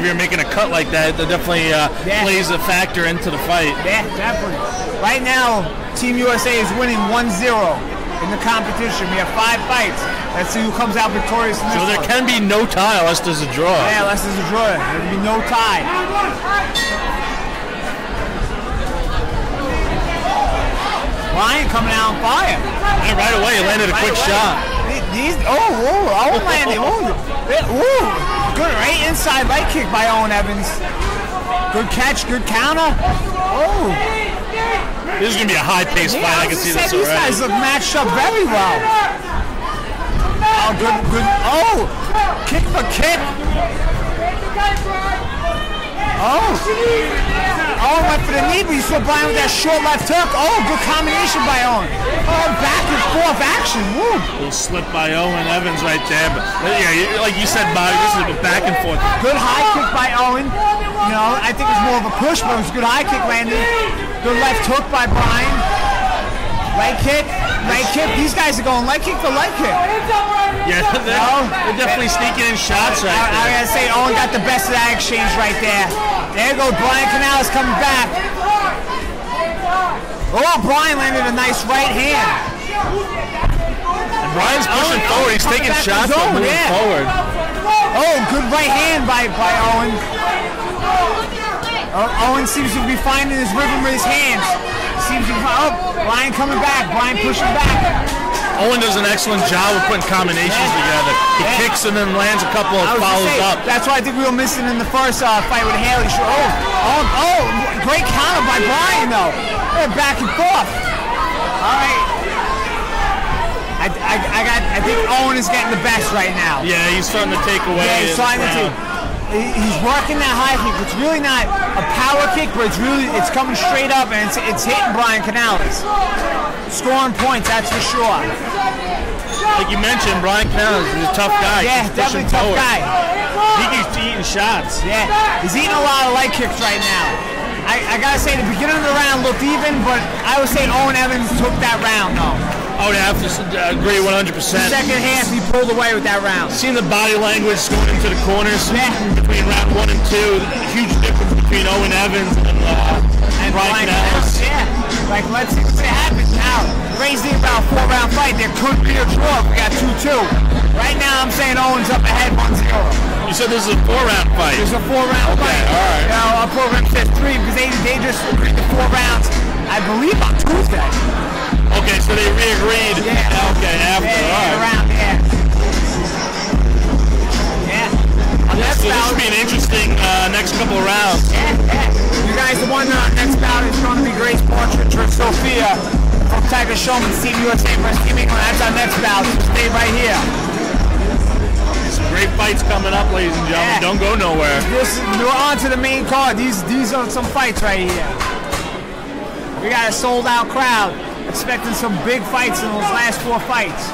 whenever you're making a cut like that, that definitely uh, Yeah. plays a factor into the fight. Yeah, definitely. Right now, Team USA is winning 1-0 in the competition. We have five fights. Let's see who comes out victorious So there one. can be no tie unless there's a draw. Yeah, unless there's a draw. There can be no tie. Ryan coming out on fire. And right away, he landed a Right quick away. shot. Th- These, oh, whoa, Owen landed. Ooh, Yeah, ooh, good right inside leg kick by Owen Evans. Good catch, good counter. Oh, This is gonna be a high-paced yeah, fight. I I can see this say, these guys already. look matched up very well. Oh, good, good. Oh, kick for kick. Oh. Owen went for the knee, but you saw Brian with that short left hook. Oh, good combination by Owen. Oh, back and forth action. Woo. little slip by Owen Evans right there. But yeah, like you said, Bobby, this is a back and forth. Good high kick by Owen. You know, I think it's more of a push, but it was a good high kick landed. Good left hook by Brian. Leg kick, leg kick. These guys are going leg kick for leg kick. Yeah, they're, No. they're definitely sneaking in shots right I, I gotta say, Owen got the best of that exchange right there. There goes Brian Canales coming back. Oh, Brian landed a nice right hand. And Brian's pushing Owen- forward. He's taking shots, zone, but moving yeah. forward. Oh, good right hand by, by Owen. Oh, Owen seems to be finding his rhythm with his hands. Seems to oh, Brian coming back. Brian pushing back. Owen does an excellent job of putting combinations together. He Yeah. kicks and then lands a couple of follows say, up. That's why I think we were missing in the first uh, fight with Haley. Oh, oh, oh, great counter by Brian though. They're back and forth. All right. I, I, I got. I think Owen is getting the best right now. Yeah, he's starting to take away. Yeah, he's this to. He's working that high kick. It's really not a power kick, but it's really it's coming straight up and it's, it's hitting Brian Canales. Scoring points, that's for sure. Like you mentioned, Brian Canales is a tough guy. Yeah, He's definitely tough forward. guy. He keeps eating shots. Yeah, he's eating a lot of leg kicks right now. I, I gotta say, the beginning of the round looked even, but I would say Owen Evans took that round though. I would have to uh, agree 100%. Second half, he pulled away with that round. Seeing the body language going into the corners Yeah. between round one and two, huge difference between Owen Evans and, uh, And Brian Brian Canales. Canales, yeah. Like, let's see what happens now. Crazy about four-round fight. There could be a draw if we got 2-2. Right now, I'm saying Owens up ahead 1-0. You said this is a four-round fight. There's a four-round Okay, fight. all right. You know, our program says three because they, they just agreed to four rounds, I believe, on Tuesday. Okay, so they re-agreed. Yeah. Okay, after. Yeah, all yeah, around, yeah. Yeah. So this should be an interesting uh, next couple of rounds. yeah, yeah. You guys the wondering our next bout is going to be Grace Portrait for Sophia from Tiger Showman, Team USA versus Team England. That's our next bout. So stay right here. Some great fights coming up, ladies and gentlemen. Yeah. Don't go nowhere. This we're on to the main card. These these are some fights right here. We got a sold out crowd expecting some big fights in those last four fights.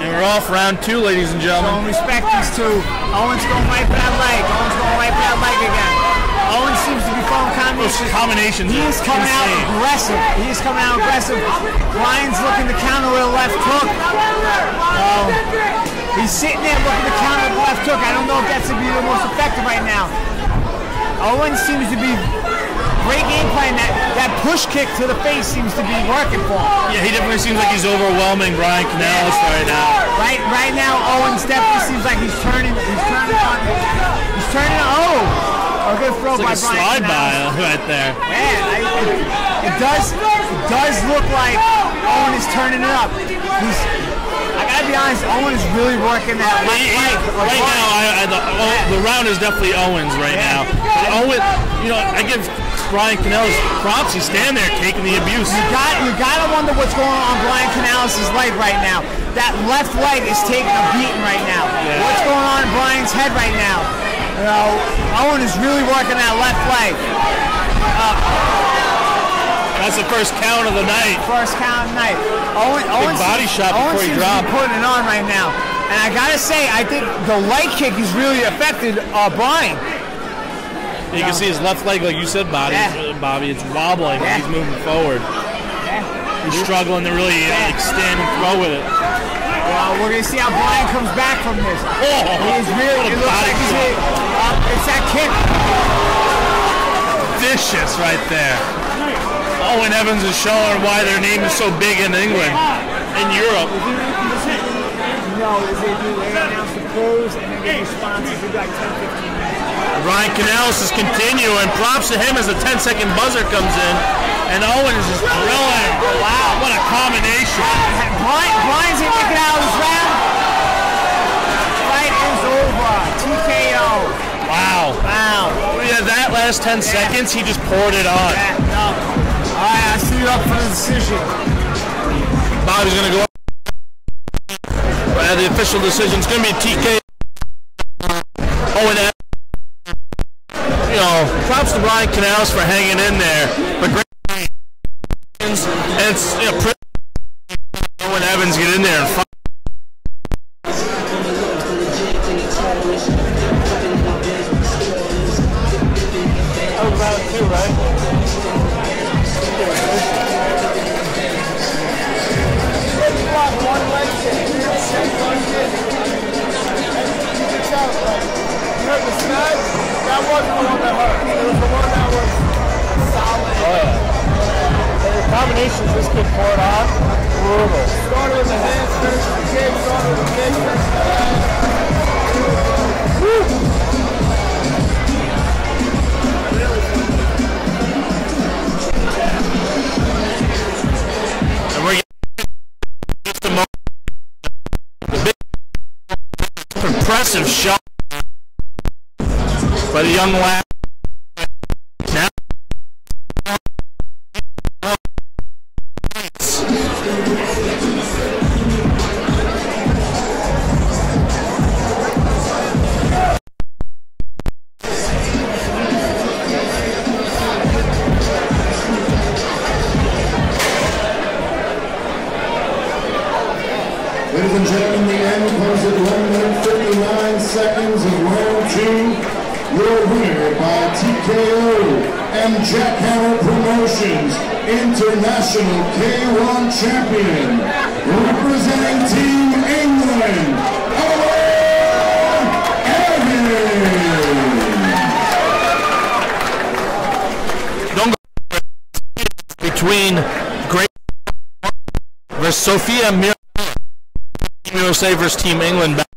And we're off round two, ladies and gentlemen. Don't respect these two. Owens going right for that leg. Owens going right for that leg again. Owens seems to be throwing Those combinations. combinations He is coming out aggressive. He is coming out aggressive. Ryan's looking to counter with a left hook. Um, he's sitting there looking to counter with a left hook. I don't know if that's going to be the most effective right now. Owens seems to be great game plan. That that push kick to the face seems to be working for him. Yeah, he definitely seems like he's overwhelming Brian Canales right now. Right, right now, Owens definitely seems like he's turning. He's turning on. He's turning. Oh, a good throw It's by like a Brian. slide by right there. Man, I, it, it does. It does look like Owen is turning it up. He's. I gotta be honest. Owen is really working that He- he-. Like, right now, I, I, the, oh, the round is definitely Owens right Yeah. now. But Owen, you know, I give Brian Canales props. He's standing there taking the abuse. You got you gotta wonder what's going on Brian Canales' leg right now. That left leg is taking a beating right now. Yeah. What's going on in Brian's head right now? You know, Owen is really working that left leg. That's the first count of the night. First count of the night. Owen, Owen body shot Owen before he dropped. putting it on right now. And I gotta say, I think the leg kick has really affected uh, Brian. You can see his left leg, like you said, Bobby. Yeah. Bobby, it's wobbling. Yeah. He's moving forward. He's struggling to really uh, extend and throw with it. Uh, we're gonna see how Brian comes back from this. Oh, He's really. It looks like he's. Uh, it's that kick. vicious right there. Owen Evans is showing why their name is so big in England, in Europe. No, is they do they announce the pros and then sponsors. They do like 10, 15 minutes. Ryan Canales is continuing. Props to him as the 10 second buzzer comes in. And Owen is just drilling. Wow, what a combination. Brian, Brian's gonna make out of this round. Fight is over. TKO. Wow. Wow. Yeah, that last 10 seconds, he just poured it on. Yeah, no. All right, I see you up for the decision. Bobby's going to go up. Uh, the official decision is going to be TK. Owen know, props to Brian Canales for hanging in there. But great. And it's, you know. Owen Evans get in there and fight. That wasn't the one that hurt. It was the one that was solid. Oh, yeah. And The combinations this kid poured on, brutal. Started with the hands, finished with the kick, started with the kick, finished with. And we're just a moment. Impressive shot by the young lad. Winner by TKO and Jackhammer Promotions International K1 Champion, representing Team England, Owen Evans. don't go between Great versus Sophia Mir USA versus Team England.